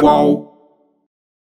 Whoa.